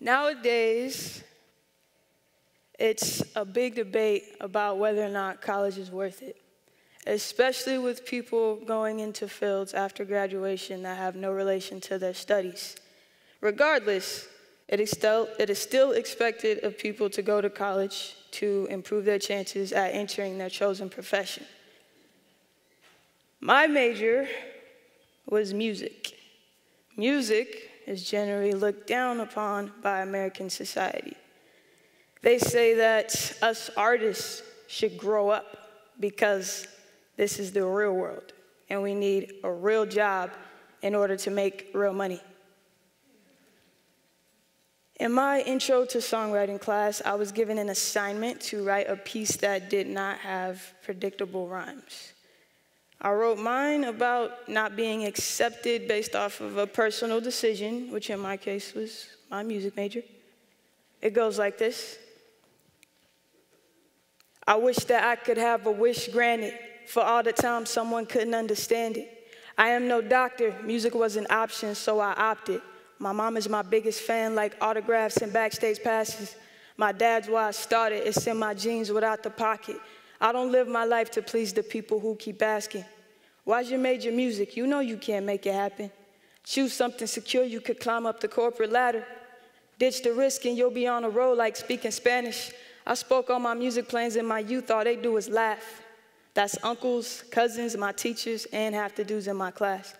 Nowadays, it's a big debate about whether or not college is worth it, especially with people going into fields after graduation that have no relation to their studies. Regardless, it is still, it is still expected of people to go to college to improve their chances at entering their chosen profession. My major was music. Music is generally looked down upon by American society. They say that us artists should grow up because this is the real world and we need a real job in order to make real money. In my intro to songwriting class, I was given an assignment to write a piece that did not have predictable rhymes. I wrote mine about not being accepted based off of a personal decision, which in my case was my music major. It goes like this I wish that I could have a wish granted for all the time someone couldn't understand it. I am no doctor, music was an option, so I opted. My mom is my biggest fan, like autographs and backstage passes. My dad's why I started, it's in my jeans without the pocket. I don't live my life to please the people who keep asking. Why's you major music? You know you can't make it happen. Choose something secure, you could climb up the corporate ladder. Ditch the risk and you'll be on a roll like speaking Spanish. I spoke on my music plans in my youth, all they do is laugh. That's uncles, cousins, my teachers, and half the dudes in my class.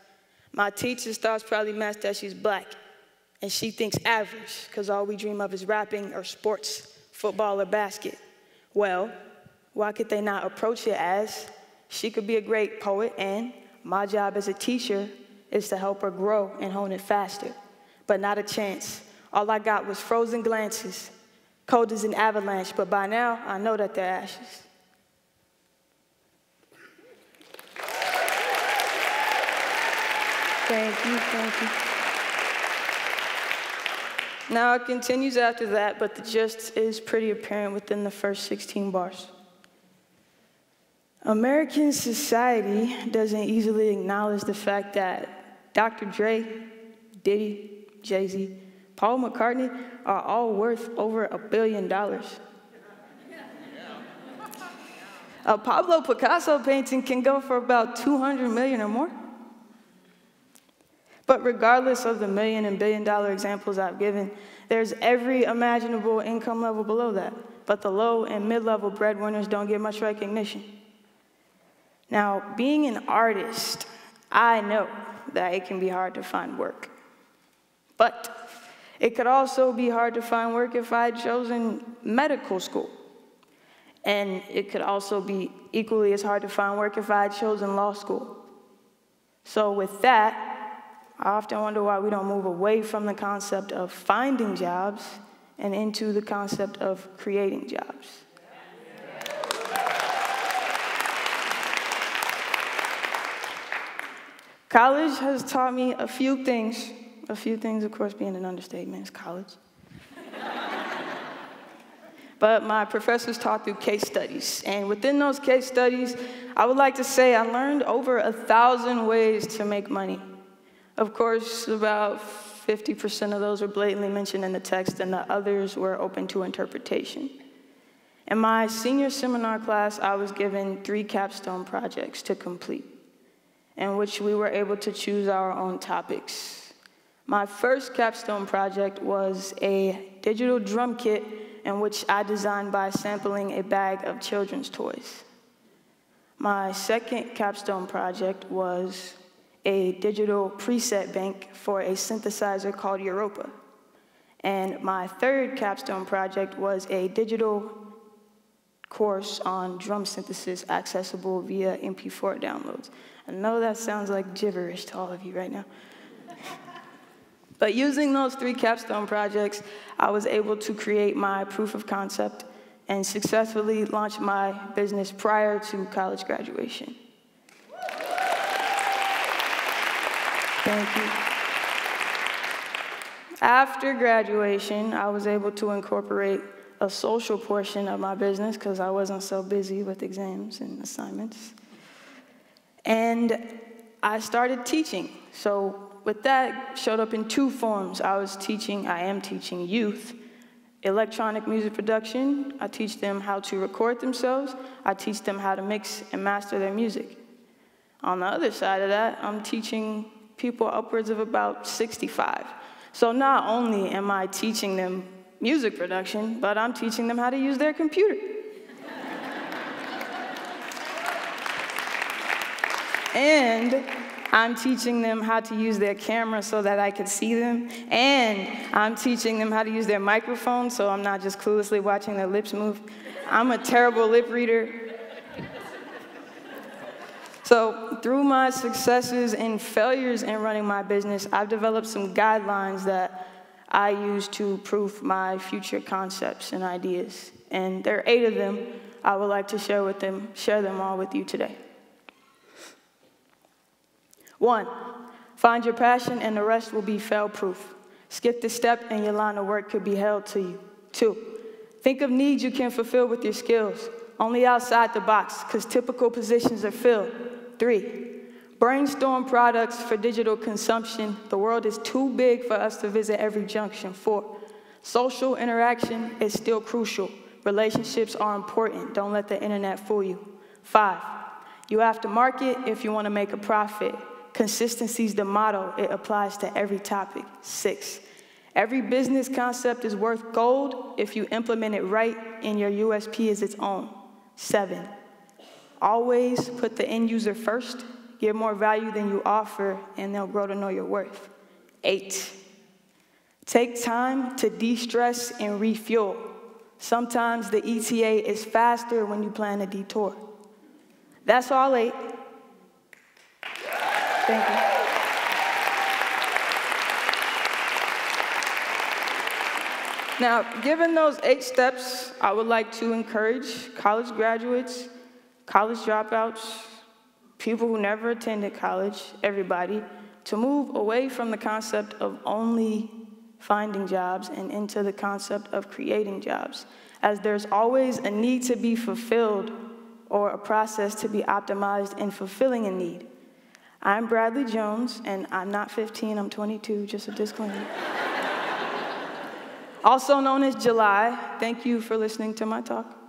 My teacher's thoughts probably match that she's black, and she thinks average, because all we dream of is rapping or sports, football or basket. Well, why could they not approach it as she could be a great poet, and my job as a teacher is to help her grow and hone it faster, but not a chance. All I got was frozen glances cold as an avalanche, but by now I know that they're ashes. Thank you, thank you. Now it continues after that, but the gist is pretty apparent within the first 16 bars. American society doesn't easily acknowledge the fact that Dr. Dre, Diddy, Jay Z, Paul McCartney are all worth over a billion dollars. A Pablo Picasso painting can go for about 200 million or more. But regardless of the million and billion dollar examples I've given, there's every imaginable income level below that. But the low and mid level breadwinners don't get much recognition. Now, being an artist, I know that it can be hard to find work. But it could also be hard to find work if I had chosen medical school. And it could also be equally as hard to find work if I had chosen law school. So, with that, I often wonder why we don't move away from the concept of finding jobs and into the concept of creating jobs. College has taught me a few things a few things, of course, being an understatement, is college. but my professors taught through case studies. And within those case studies, I would like to say I learned over a thousand ways to make money. Of course, about 50% of those were blatantly mentioned in the text, and the others were open to interpretation. In my senior seminar class, I was given three capstone projects to complete, in which we were able to choose our own topics. My first capstone project was a digital drum kit in which I designed by sampling a bag of children's toys. My second capstone project was a digital preset bank for a synthesizer called Europa. And my third capstone project was a digital course on drum synthesis accessible via MP4 downloads. I know that sounds like gibberish to all of you right now. But using those three capstone projects, I was able to create my proof of concept and successfully launch my business prior to college graduation. Thank you. After graduation, I was able to incorporate a social portion of my business because I wasn't so busy with exams and assignments. And I started teaching So with that, showed up in two forms. I was teaching, I am teaching youth electronic music production. I teach them how to record themselves. I teach them how to mix and master their music. On the other side of that, I'm teaching people upwards of about 65. So not only am I teaching them music production, but I'm teaching them how to use their computer. and I'm teaching them how to use their camera so that I can see them. And I'm teaching them how to use their microphone so I'm not just cluelessly watching their lips move. I'm a terrible lip reader. So, through my successes and failures in running my business, I've developed some guidelines that I use to proof my future concepts and ideas. And there are eight of them I would like to share with them, share them all with you today. One, find your passion and the rest will be fail proof. Skip the step and your line of work could be held to you. Two, think of needs you can fulfill with your skills, only outside the box, because typical positions are filled. Three, brainstorm products for digital consumption. The world is too big for us to visit every junction. Four, social interaction is still crucial. Relationships are important. Don't let the internet fool you. Five, you have to market if you want to make a profit. Consistency is the motto, it applies to every topic. Six, every business concept is worth gold if you implement it right and your USP is its own. Seven, always put the end user first, give more value than you offer, and they'll grow to know your worth. Eight, take time to de stress and refuel. Sometimes the ETA is faster when you plan a detour. That's all eight. Thank you. Now, given those eight steps, I would like to encourage college graduates, college dropouts, people who never attended college, everybody, to move away from the concept of only finding jobs and into the concept of creating jobs, as there's always a need to be fulfilled or a process to be optimized in fulfilling a need. I'm Bradlie Jones, and I'm not 15, I'm 22, just a disclaimer. also known as Jelie. Thank you for listening to my talk.